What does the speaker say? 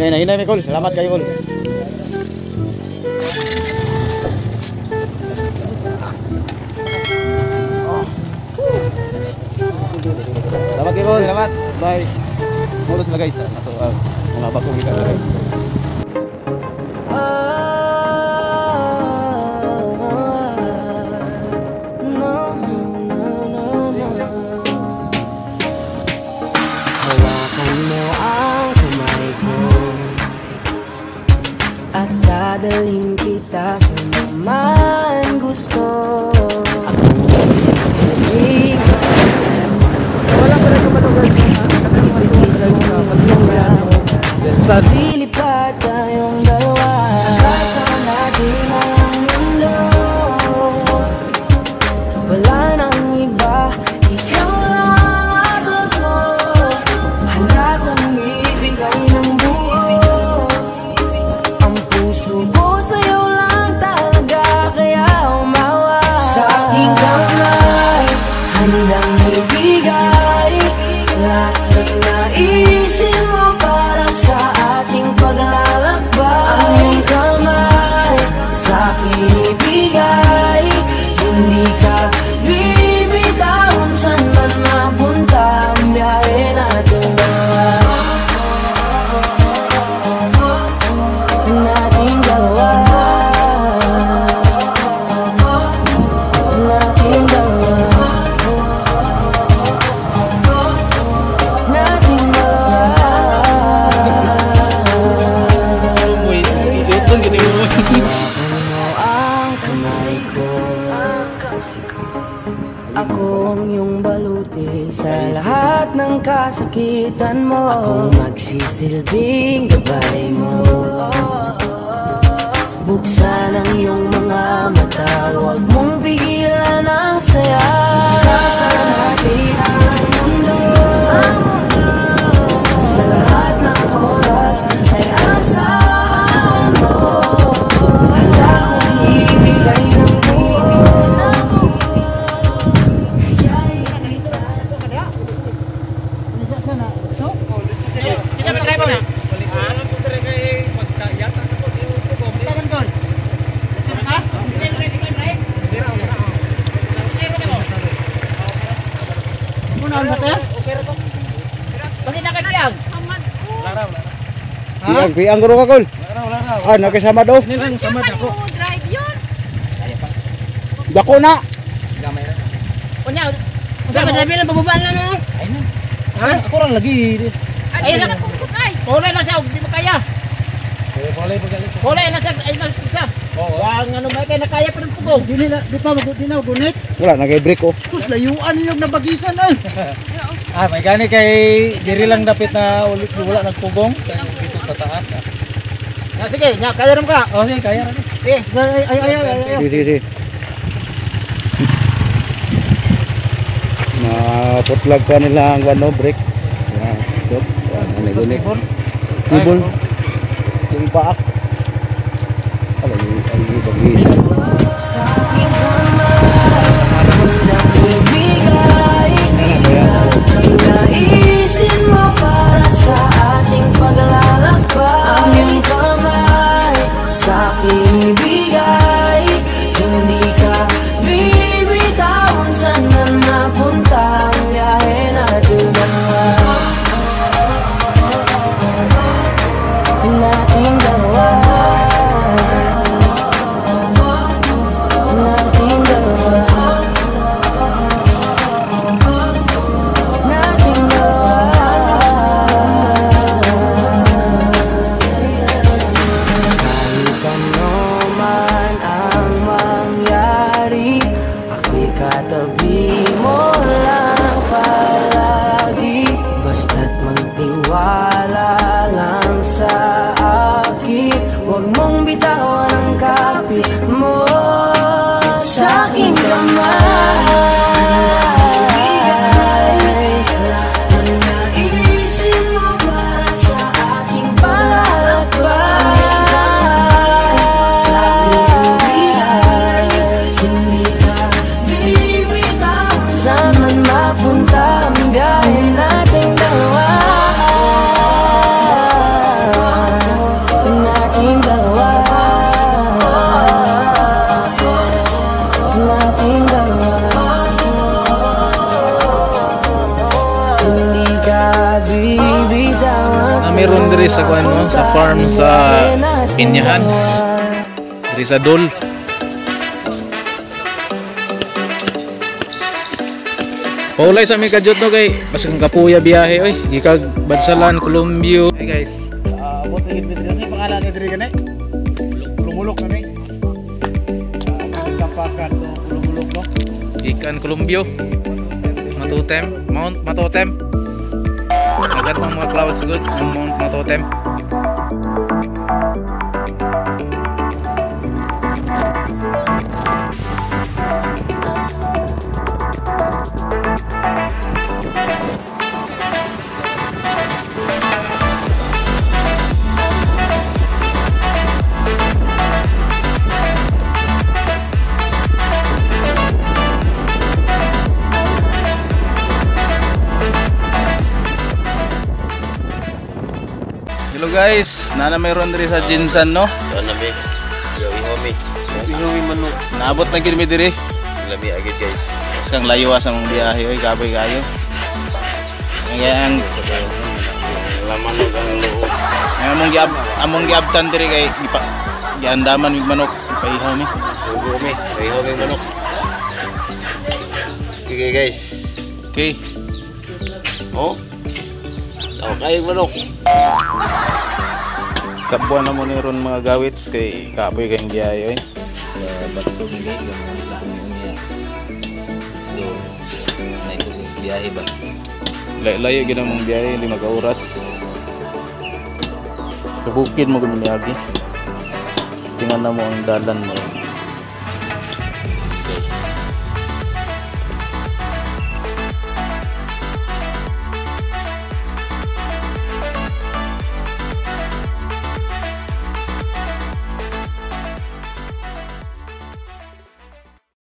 Hinay na, hinay, Mikol. Salamat kayo, Kol. Salamat kayo, Kol. Salamat. Bye. Mutos na guys. Ato, uh, mga bagong ikan na guys. Hawakan dadalhin kita sa naman gusto kamay ko. Ako ang iyong baluti Sa lahat ng kasakitan mo. Ako magsisilbing gabay mo. Buksan ang iyong mga mata. Huwag mong pigilan ang saya. Sa natin ang mundo Piang guro ka, Kol. Ah, nakisama daw. Nilang samad ako. drive yun. Dako na. Kunya, Usa ba sabi lang bababaan na no? Ha? Ako lang lagi. Ay, na kung sakay. Kulay na siya, hindi makaya. Kulay na siya, ay na siya. Oo. Ang ano may kaya nakaya pa ng pugong. Di nila, di pa mag di na gunit. Wala, nag-break oh. Kus layuan yung nabagisan eh. Ah, may gani kay diri lang dapit na ulit wala nagpugong kaya dito sa taas. Ah. Ah, sige, nya kaya ram ka. Oh, sige, kaya ra. ni. Sige, ay ay ay ay. ay. Sige, sige, sige. Naputlag pa nila ang ano, break. Yan, so, yan, ano yun eh. Ibon. Yung paak. Alam mo, ay ibang-isa. Sa aking Ako'y katabi mo lang palagi Basta't magtiwala mayroon diri sa kuan no, sa farm sa Pinyahan. Diri sa Dol. Paulay sa mi kadyot no kay mas kang kapuya biyahe oy. Gikag Bansalan, Colombia. Hey guys. Ah, abot na gid kasi pangalan ni diri gani. Lumulok na ni. Ah, sampakan to lumulok no. Ikan Colombia. Matotem, Mount Matotem. Ng mga clouds good, ang Mount Matotem. Hello guys, nana mayroon diri sa Jinsan no. Ano mi? Yawi homi. Yawi manok. Naabot na gid mi diri. Lami agad guys. Sang layo sa mong biyahe oy, kaboy kayo. Kaya ang Laman ng ang loob. ang among giab among giabtan diri kay gipa giandaman mig manok paihaw mi. Yawi homi. Yawi homi manok. Okay guys. Okay. Oh. Okay manok. Sa buwan na mo ni ron mga gawits kay kapoy kayong giayo eh. Basto ni Gay, gamon sa amin niya. So, na ito sa biyahe ba? Layo gid mong biyahe lima ka oras. Sa bukid mo gud niagi. Tingan na mo ang dalan mo.